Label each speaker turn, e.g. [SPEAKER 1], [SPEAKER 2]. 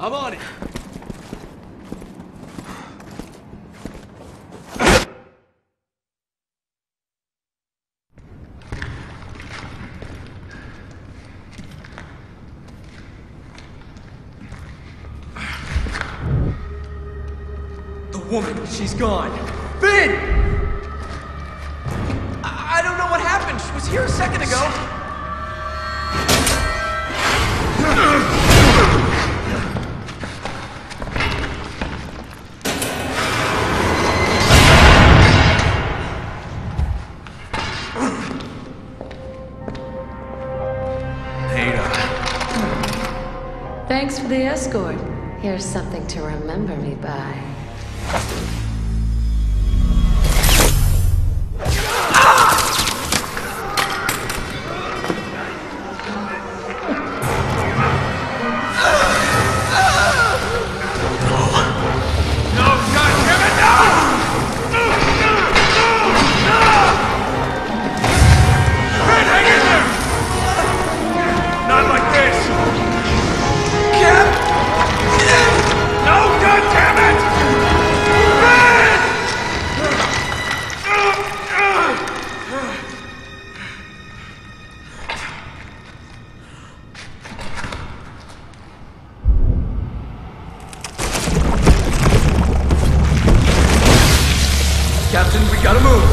[SPEAKER 1] I'm on it.
[SPEAKER 2] The woman, she's gone. Finn! I, I don't know what happened. She was here a second ago. Ada.
[SPEAKER 3] Thanks for the escort. Here's something to remember me by.
[SPEAKER 2] Gotta move.